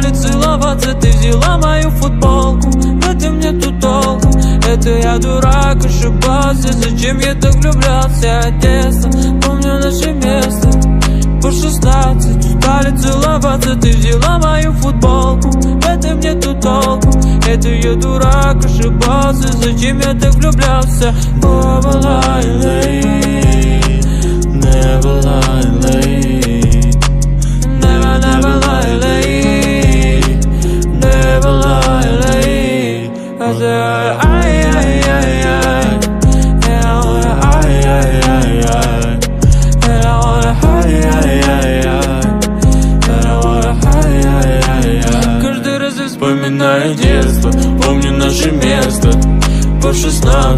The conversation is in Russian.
16 устали целоваться Ты взяла мою футболку. В этом нету толку Это я дурак, ошибался. Зачем я так влюблялся? Детство, помню наше место. По 16 устали целоваться. Ты взяла мою футболку. В этом нету толку Это я дурак, ошибался. Зачем я так влюблялся? Never Старое детство, помню наше место. По шестнадцать